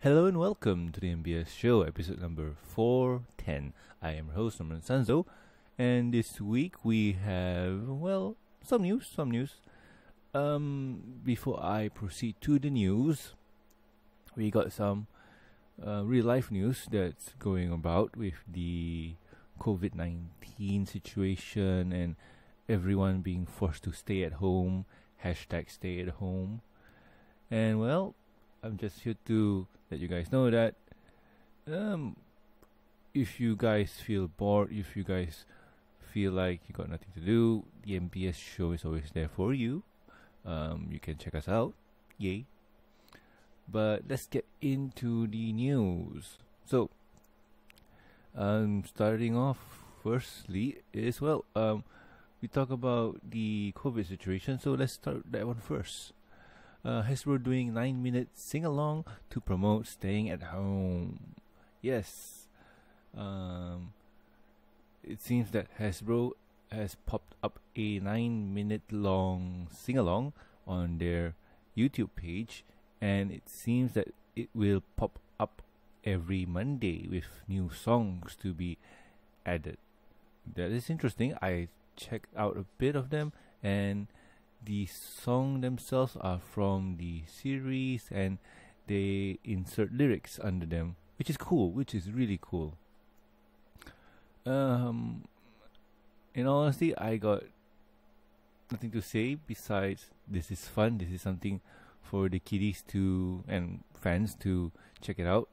Hello and welcome to the MBS show, episode number 410. I am your host, Norman Sanzo, and this week we have, well, some news, some news. Um, before I proceed to the news, we got some uh, real life news that's going about with the COVID 19 situation and everyone being forced to stay at home, hashtag stay at home. And well, I'm just here to let you guys know that um, if you guys feel bored, if you guys feel like you got nothing to do, the MBS show is always there for you. Um, you can check us out. Yay. But let's get into the news. So, um, starting off, firstly, is well, um, we talk about the COVID situation. So let's start that one first. Uh, Hasbro doing nine minute sing along to promote staying at home. Yes, um, it seems that Hasbro has popped up a nine minute long sing along on their YouTube page, and it seems that it will pop up every Monday with new songs to be added. That is interesting. I checked out a bit of them, and the song themselves are from the series, and they insert lyrics under them, which is cool. Which is really cool. Um, in honesty, I got nothing to say besides this is fun. This is something for the kiddies to and fans to check it out.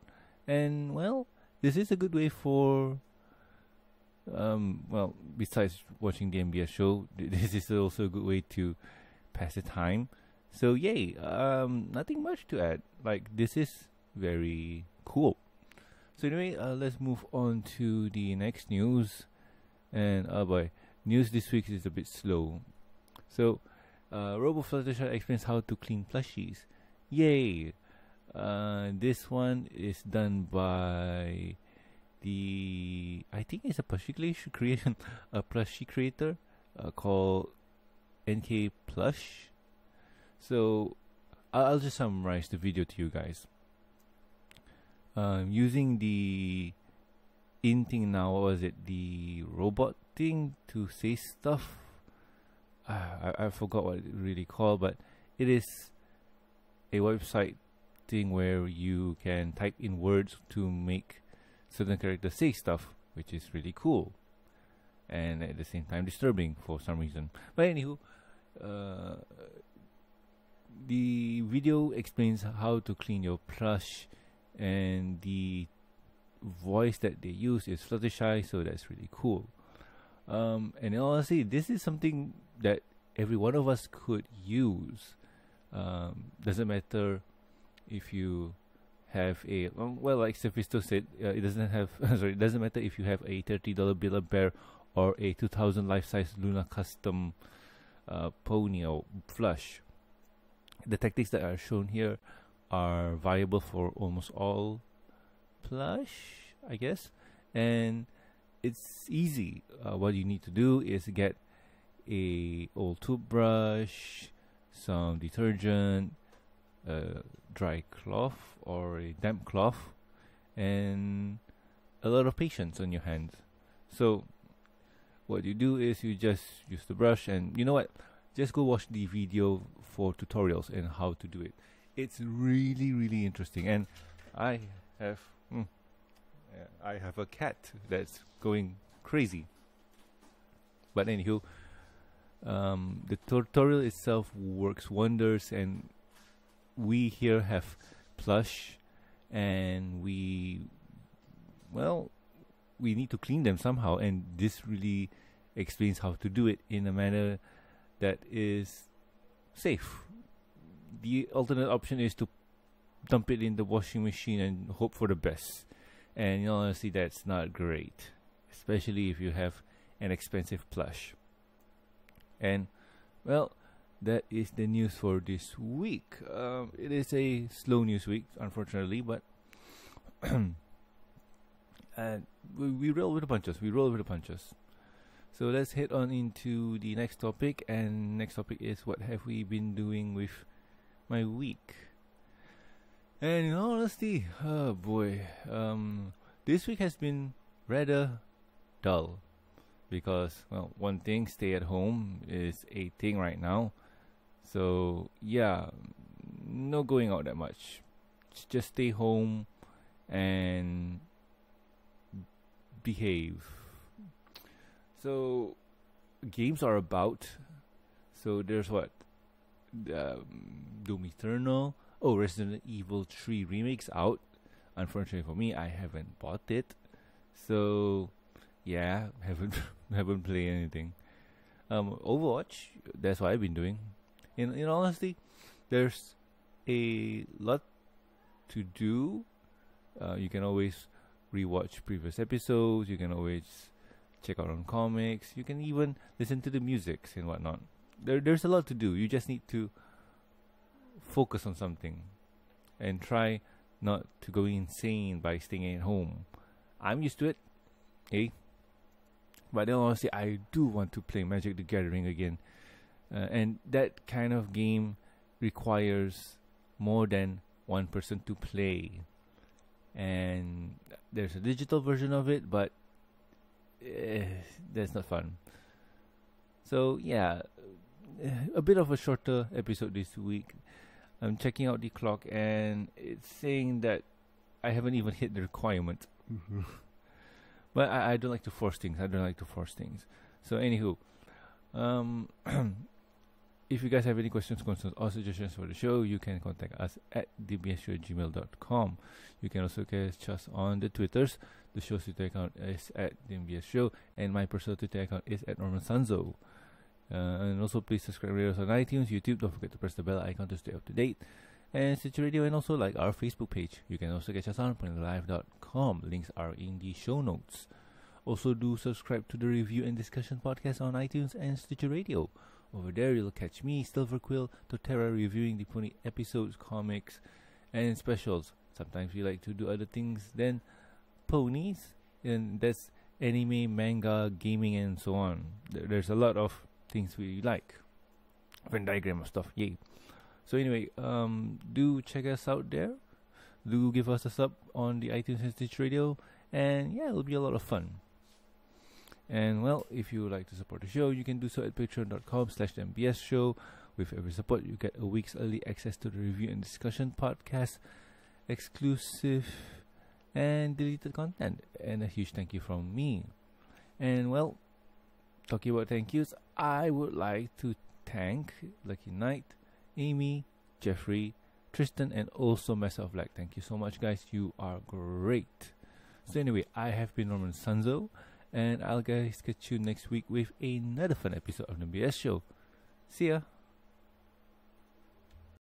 And well, this is a good way for um well besides watching the MBS show, this is also a good way to pass the time. So yay, um nothing much to add. Like this is very cool. So anyway, uh, let's move on to the next news. And oh boy, news this week is a bit slow. So, uh, Robo Fluttershy explains how to clean plushies. Yay! Uh, this one is done by the I think it's a plushie creation, a plushie creator uh, called NK Plush. So, I'll, I'll just summarize the video to you guys. Um, using the in thing now, what was it? The robot thing to say stuff. Uh, I, I forgot what it really called, but it is a website thing where you can type in words to make certain characters say stuff, which is really cool and at the same time disturbing for some reason. But anywho, uh, the video explains how to clean your plush and the voice that they use is Fluttershy, so that's really cool. Um, and honestly, this is something that every one of us could use. Um, doesn't matter if you have a um, well, like Sephisto said, uh, it doesn't have sorry, it doesn't matter if you have a thirty dollar Build a Bear or a two thousand life size Luna custom uh, pony or flush. The tactics that are shown here are viable for almost all plush, I guess, and it's easy. Uh, what you need to do is get a old toothbrush, some detergent, a dry cloth or a damp cloth, and a lot of patience on your hands. So, what you do is you just use the brush, and you know what? Just go watch the video for tutorials and how to do it it's really really interesting and i have mm, i have a cat that's going crazy but anywho um, the tutorial itself works wonders and we here have plush and we well we need to clean them somehow and this really explains how to do it in a manner that is safe the alternate option is to dump it in the washing machine and hope for the best. And you know, honestly, that's not great, especially if you have an expensive plush. And well, that is the news for this week. Um, it is a slow news week, unfortunately, but we, we roll with the punches. We roll with the punches. So let's head on into the next topic. And next topic is what have we been doing with my week. And in honesty, oh boy, um, this week has been rather dull because well, one thing, stay at home is a thing right now. So yeah, no going out that much. Just stay home and behave. So games are about. So there's what um, Doom Eternal. Oh, Resident Evil 3 remakes out. Unfortunately for me, I haven't bought it. So yeah, haven't haven't played anything. Um, Overwatch. That's what I've been doing. In in honesty, there's a lot to do. Uh, you can always rewatch previous episodes. You can always check out on comics. You can even listen to the music and whatnot. There, there's a lot to do. You just need to focus on something and try not to go insane by staying at home. I'm used to it. Hey, but then honestly, I do want to play Magic the Gathering again. Uh, and that kind of game requires more than one person to play. And there's a digital version of it, but eh, that's not fun. So, yeah, a bit of a shorter episode this week. I'm checking out the clock and it's saying that I haven't even hit the requirement. But I, I don't like to force things. I don't like to force things. So anywho, um, if you guys have any questions, concerns, or suggestions for the show, you can contact us at thembsshow@gmail.com. You can also catch us on the Twitters. The show's Twitter account is at DBS Show, and my personal Twitter account is at Norman Sanzo. Uh, and also, please subscribe to us on iTunes, YouTube. Don't forget to press the bell icon to stay up to date and Stitcher Radio, and also like our Facebook page. You can also catch us on PlanetLive.com. Links are in the show notes. Also, do subscribe to the review and discussion podcast on iTunes and Stitcher Radio. Over there, you'll catch me, Silver Quill, Totera reviewing the pony episodes, comics, and specials. Sometimes we like to do other things than ponies, and that's anime, manga, gaming, and so on. There's a lot of things we like. Venn diagram of stuff, yay. So anyway, um, do check us out there. Do give us a sub on the iTunes and Stitch Radio, and yeah, it'll be a lot of fun. And well, if you would like to support the show, you can do so at patreon.com slash MBS show. With every support, you get a week's early access to the review and discussion podcast, exclusive and deleted content, and a huge thank you from me. And well, talking about thank yous, I would like to thank Lucky Knight, Amy, Jeffrey, Tristan, and also myself. Like, thank you so much, guys. You are great. So anyway, I have been Norman Sanzo, and I'll guys catch you next week with another fun episode of the BS Show. See ya.